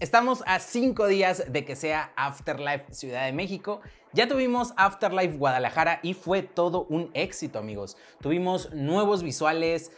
Estamos a cinco días de que sea Afterlife Ciudad de México. Ya tuvimos Afterlife Guadalajara y fue todo un éxito, amigos. Tuvimos nuevos visuales,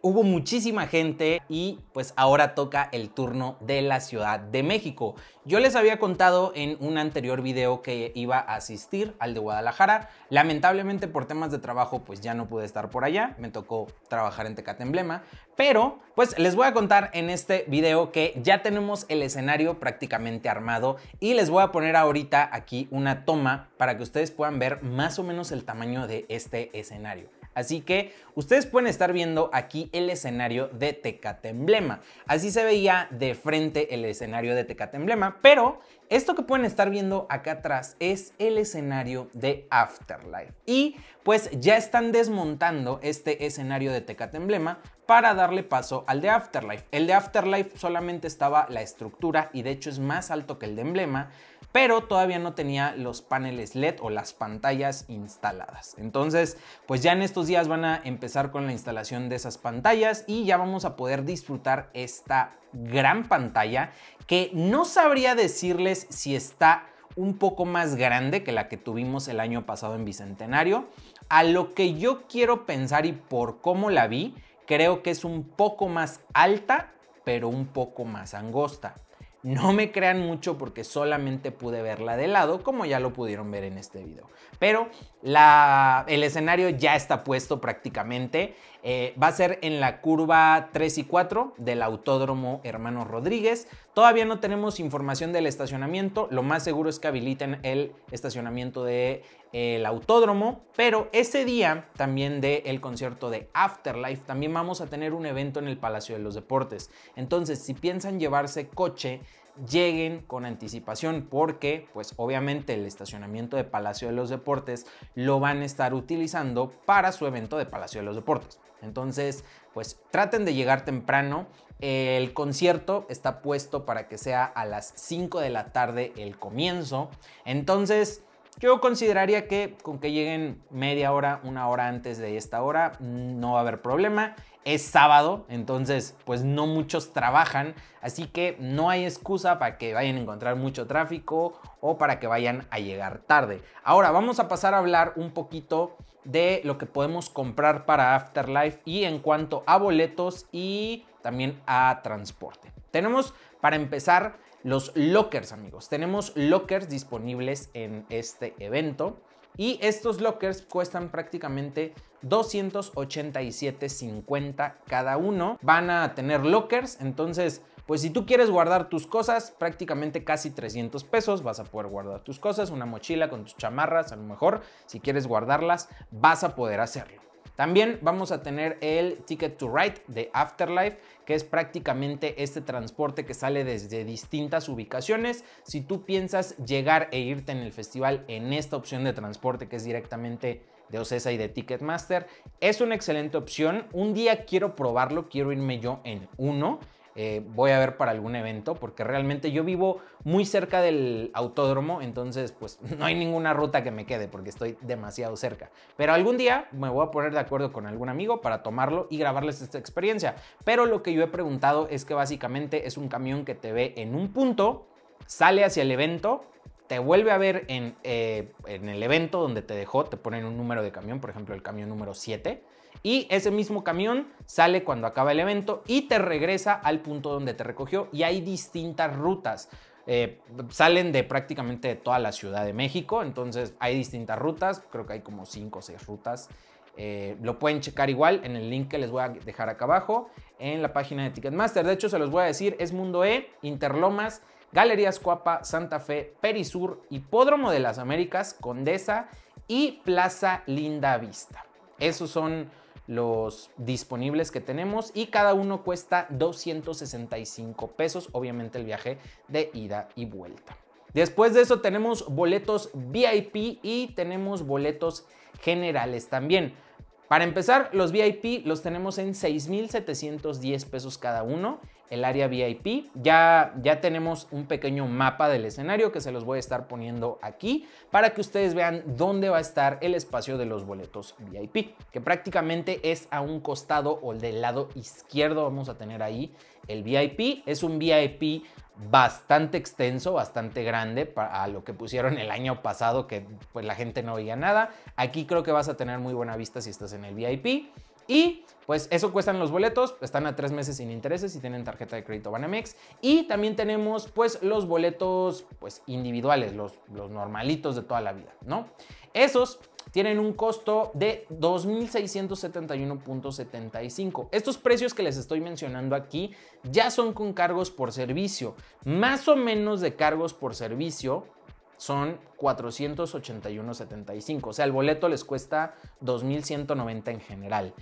hubo muchísima gente y pues ahora toca el turno de la Ciudad de México. Yo les había contado en un anterior video que iba a asistir al de Guadalajara. Lamentablemente por temas de trabajo pues ya no pude estar por allá. Me tocó trabajar en Tecatemblema. Pero pues les voy a contar en este video que ya tenemos el escenario prácticamente armado y les voy a poner ahorita aquí una toma para que ustedes puedan ver más o menos el tamaño de este escenario. Así que ustedes pueden estar viendo aquí el escenario de Tecate Emblema. Así se veía de frente el escenario de Tecate Emblema, pero esto que pueden estar viendo acá atrás es el escenario de Afterlife. Y pues ya están desmontando este escenario de Tecate Emblema para darle paso al de Afterlife. El de Afterlife solamente estaba la estructura y de hecho es más alto que el de Emblema, pero todavía no tenía los paneles LED o las pantallas instaladas. Entonces, pues ya en estos días van a empezar con la instalación de esas pantallas y ya vamos a poder disfrutar esta gran pantalla que no sabría decirles si está un poco más grande que la que tuvimos el año pasado en Bicentenario. A lo que yo quiero pensar y por cómo la vi, creo que es un poco más alta, pero un poco más angosta. No me crean mucho porque solamente pude verla de lado, como ya lo pudieron ver en este video. Pero el escenario ya está puesto prácticamente. Eh, va a ser en la curva 3 y 4 del Autódromo Hermano Rodríguez. Todavía no tenemos información del estacionamiento. Lo más seguro es que habiliten el estacionamiento del el autódromo. Pero ese día también del concierto de Afterlife, también vamos a tener un evento en el Palacio de los Deportes. Entonces, si piensan llevarse coche, lleguen con anticipación porque pues obviamente el estacionamiento de Palacio de los Deportes lo van a estar utilizando para su evento de Palacio de los Deportes. Entonces pues traten de llegar temprano. El concierto está puesto para que sea a las 5 de la tarde el comienzo. Entonces yo consideraría que con que lleguen media hora, una hora antes de esta hora, no va a haber problema. Es sábado, entonces pues no muchos trabajan, así que no hay excusa para que vayan a encontrar mucho tráfico o para que vayan a llegar tarde. Ahora vamos a pasar a hablar un poquito de lo que podemos comprar para Afterlife y en cuanto a boletos y también a transporte. Tenemos para empezar los lockers, amigos. Tenemos lockers disponibles en este evento. Y estos lockers cuestan prácticamente 287.50 cada uno. Van a tener lockers, entonces pues si tú quieres guardar tus cosas, prácticamente casi 300 pesos, vas a poder guardar tus cosas, una mochila con tus chamarras, a lo mejor, si quieres guardarlas, vas a poder hacerlo. También vamos a tener el Ticket to Ride de Afterlife, que es prácticamente este transporte que sale desde distintas ubicaciones. Si tú piensas llegar e irte en el festival en esta opción de transporte que es directamente de Ocesa y de Ticketmaster, es una excelente opción. Un día quiero probarlo, quiero irme yo en uno eh, voy a ver para algún evento, porque realmente yo vivo muy cerca del autódromo, entonces pues no hay ninguna ruta que me quede porque estoy demasiado cerca. Pero algún día me voy a poner de acuerdo con algún amigo para tomarlo y grabarles esta experiencia. Pero lo que yo he preguntado es que básicamente es un camión que te ve en un punto, sale hacia el evento, te vuelve a ver en, eh, en el evento donde te dejó, te ponen un número de camión, por ejemplo el camión número 7 y ese mismo camión sale cuando acaba el evento y te regresa al punto donde te recogió y hay distintas rutas. Eh, salen de prácticamente toda la Ciudad de México, entonces hay distintas rutas, creo que hay como 5 o 6 rutas. Eh, lo pueden checar igual en el link que les voy a dejar acá abajo en la página de Ticketmaster. De hecho, se los voy a decir, es Mundo E, Interlomas, Galerías Cuapa, Santa Fe, Perisur, Hipódromo de las Américas, Condesa y Plaza Linda Vista. Esos son los disponibles que tenemos y cada uno cuesta 265 pesos, obviamente el viaje de ida y vuelta. Después de eso tenemos boletos VIP y tenemos boletos generales también. Para empezar, los VIP los tenemos en 6,710 pesos cada uno el área VIP. Ya, ya tenemos un pequeño mapa del escenario que se los voy a estar poniendo aquí para que ustedes vean dónde va a estar el espacio de los boletos VIP, que prácticamente es a un costado o del lado izquierdo vamos a tener ahí el VIP. Es un VIP bastante extenso, bastante grande a lo que pusieron el año pasado que pues la gente no veía nada. Aquí creo que vas a tener muy buena vista si estás en el VIP. Y pues eso cuestan los boletos, están a tres meses sin intereses y tienen tarjeta de crédito Banamex. Y también tenemos pues los boletos pues individuales, los, los normalitos de toda la vida, ¿no? Esos tienen un costo de 2.671.75. Estos precios que les estoy mencionando aquí ya son con cargos por servicio. Más o menos de cargos por servicio son 481.75. O sea, el boleto les cuesta 2.190 en general.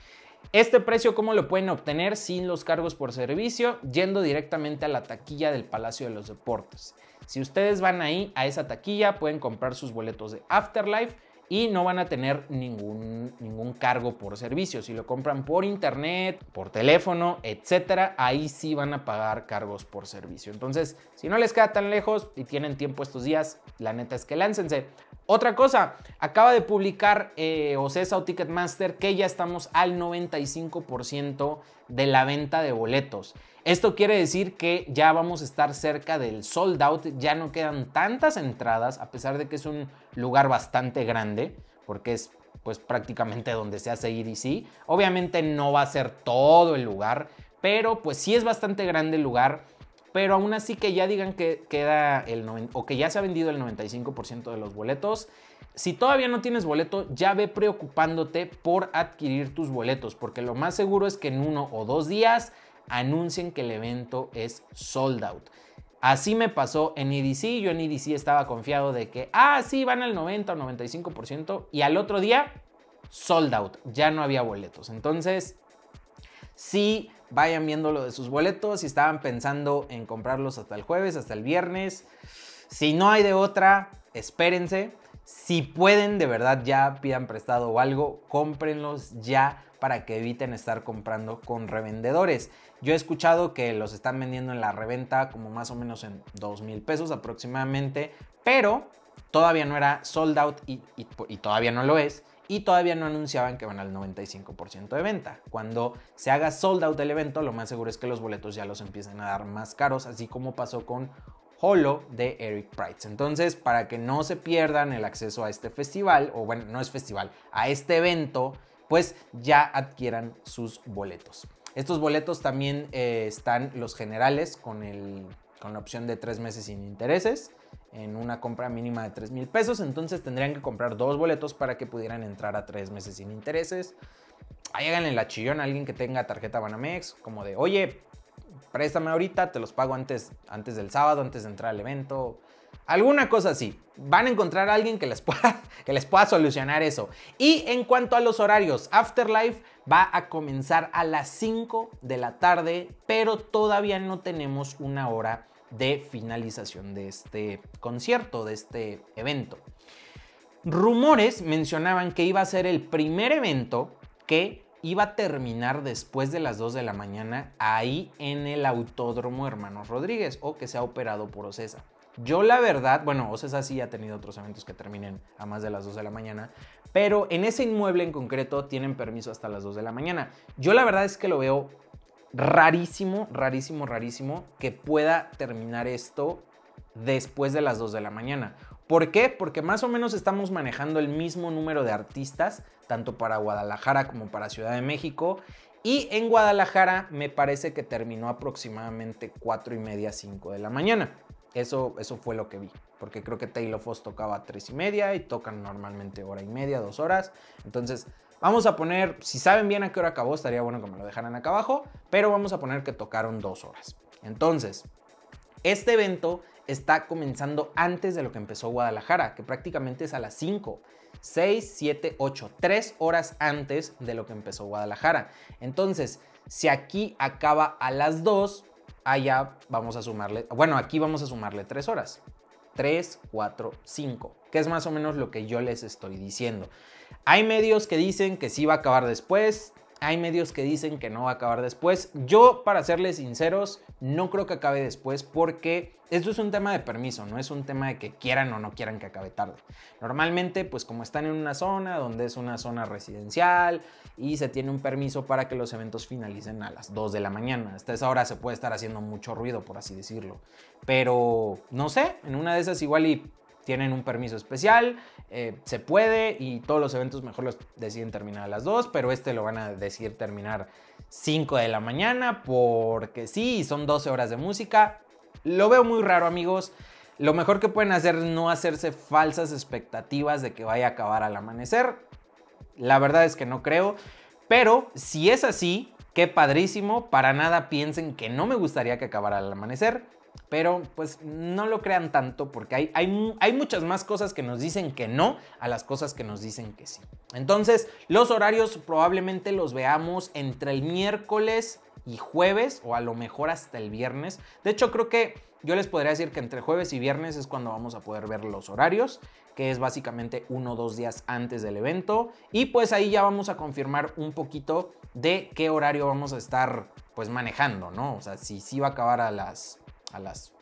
Este precio, ¿cómo lo pueden obtener sin los cargos por servicio? Yendo directamente a la taquilla del Palacio de los Deportes. Si ustedes van ahí a esa taquilla, pueden comprar sus boletos de Afterlife y no van a tener ningún, ningún cargo por servicio. Si lo compran por internet, por teléfono, etcétera, ahí sí van a pagar cargos por servicio. Entonces, si no les queda tan lejos y tienen tiempo estos días, la neta es que láncense. Otra cosa, acaba de publicar eh, Ocesa o Ticketmaster que ya estamos al 95% de la venta de boletos. Esto quiere decir que ya vamos a estar cerca del sold out, ya no quedan tantas entradas, a pesar de que es un lugar bastante grande, porque es pues prácticamente donde se hace EDC. Obviamente no va a ser todo el lugar, pero pues sí es bastante grande el lugar pero aún así que ya digan que queda el o que ya se ha vendido el 95% de los boletos. Si todavía no tienes boleto, ya ve preocupándote por adquirir tus boletos, porque lo más seguro es que en uno o dos días anuncien que el evento es sold out. Así me pasó en EDC, yo en EDC estaba confiado de que, ah, sí, van al 90 o 95% y al otro día, sold out, ya no había boletos. Entonces, sí vayan viendo lo de sus boletos. Si estaban pensando en comprarlos hasta el jueves, hasta el viernes. Si no hay de otra, espérense. Si pueden, de verdad ya pidan prestado o algo, cómprenlos ya para que eviten estar comprando con revendedores. Yo he escuchado que los están vendiendo en la reventa como más o menos en 2 mil pesos aproximadamente, pero todavía no era sold out y, y todavía no lo es y todavía no anunciaban que van al 95% de venta. Cuando se haga sold out del evento, lo más seguro es que los boletos ya los empiecen a dar más caros, así como pasó con Holo de Eric Price. Entonces, para que no se pierdan el acceso a este festival, o bueno, no es festival, a este evento, pues ya adquieran sus boletos. Estos boletos también eh, están los generales con, el, con la opción de tres meses sin intereses en una compra mínima de 3 mil pesos. Entonces tendrían que comprar dos boletos para que pudieran entrar a tres meses sin intereses. Ahí háganle la chillón a alguien que tenga tarjeta Banamex, como de, oye, préstame ahorita, te los pago antes, antes del sábado, antes de entrar al evento. Alguna cosa así. Van a encontrar a alguien que les, pueda, que les pueda solucionar eso. Y en cuanto a los horarios, Afterlife va a comenzar a las 5 de la tarde, pero todavía no tenemos una hora de finalización de este concierto, de este evento. Rumores mencionaban que iba a ser el primer evento que iba a terminar después de las 2 de la mañana ahí en el Autódromo Hermanos Rodríguez o que se ha operado por Ocesa. Yo la verdad, bueno, Ocesa sí ha tenido otros eventos que terminen a más de las 2 de la mañana, pero en ese inmueble en concreto tienen permiso hasta las 2 de la mañana. Yo la verdad es que lo veo rarísimo, rarísimo, rarísimo que pueda terminar esto después de las 2 de la mañana. ¿Por qué? Porque más o menos estamos manejando el mismo número de artistas, tanto para Guadalajara como para Ciudad de México. Y en Guadalajara me parece que terminó aproximadamente 4 y media, 5 de la mañana. Eso, eso fue lo que vi, porque creo que Taylor Foss tocaba 3 y media y tocan normalmente hora y media, 2 horas. Entonces, Vamos a poner, si saben bien a qué hora acabó, estaría bueno que me lo dejaran acá abajo, pero vamos a poner que tocaron dos horas. Entonces, este evento está comenzando antes de lo que empezó Guadalajara, que prácticamente es a las 5. 6, 7, 8, 3 horas antes de lo que empezó Guadalajara. Entonces, si aquí acaba a las 2, allá vamos a sumarle, bueno, aquí vamos a sumarle 3 horas. 3, 4, 5, que es más o menos lo que yo les estoy diciendo. Hay medios que dicen que sí va a acabar después, Hay medios que dicen que no va a acabar después. Yo, para serles sinceros, no creo que acabe después porque esto es un tema de permiso, no es un tema de que quieran o no quieran que acabe tarde. Normalmente, pues como están en una zona donde es una zona residencial y se tiene un permiso para que los eventos finalicen a las 2 de la mañana. Hasta esa hora se puede estar haciendo mucho ruido, por así decirlo. Pero, no sé, en una de esas igual y tienen un permiso especial, eh, se puede y todos los eventos mejor los deciden terminar a las 2, pero este lo van a decidir terminar 5 de la mañana porque sí, son 12 horas de música. Lo veo muy raro amigos. Lo mejor que pueden hacer es no hacerse falsas expectativas de que vaya a acabar al amanecer. La verdad es que no creo. Pero si es así, qué padrísimo. Para nada piensen que no me gustaría que acabara al amanecer. Pero pues no lo crean tanto porque hay, hay, hay, muchas más cosas que nos dicen que no a las cosas que nos dicen que sí. Entonces los horarios probablemente los veamos entre el miércoles y jueves o a lo mejor hasta el viernes. De hecho creo que yo les podría decir que entre jueves y viernes es cuando vamos a poder ver los horarios, que es básicamente uno o dos días antes del evento. Y pues ahí ya vamos a confirmar un poquito de qué horario vamos a estar pues manejando, ¿no? O sea, si sí va a acabar a las a las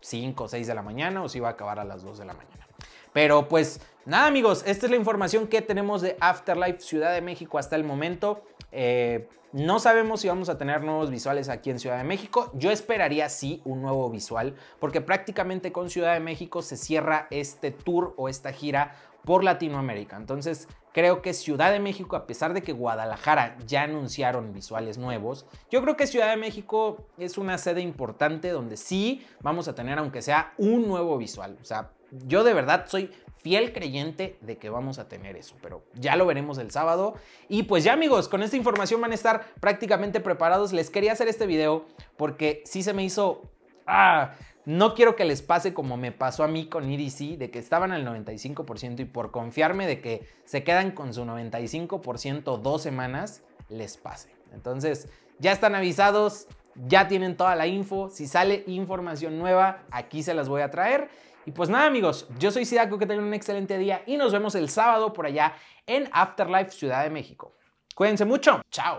5 o 6 de la mañana o si va a acabar a las 2 de la mañana. Pero pues nada amigos, esta es la información que tenemos de Afterlife Ciudad de México hasta el momento. Eh, no sabemos si vamos a tener nuevos visuales aquí en Ciudad de México. Yo esperaría sí un nuevo visual porque prácticamente con Ciudad de México se cierra este tour o esta gira por Latinoamérica. Entonces, creo que Ciudad de México, a pesar de que Guadalajara ya anunciaron visuales nuevos, yo creo que Ciudad de México es una sede importante donde sí vamos a tener, aunque sea un nuevo visual. O sea, yo de verdad soy fiel creyente de que vamos a tener eso, pero ya lo veremos el sábado. Y pues ya amigos, con esta información van a estar prácticamente preparados. Les quería hacer este video porque sí se me hizo... Ah, no quiero que les pase como me pasó a mí con EDC, de que estaban al 95% y por confiarme de que se quedan con su 95% dos semanas, les pase. Entonces, ya están avisados, ya tienen toda la info. Si sale información nueva, aquí se las voy a traer. Y pues nada amigos, yo soy Sidaco, que tengan un excelente día y nos vemos el sábado por allá en Afterlife Ciudad de México. Cuídense mucho, chao.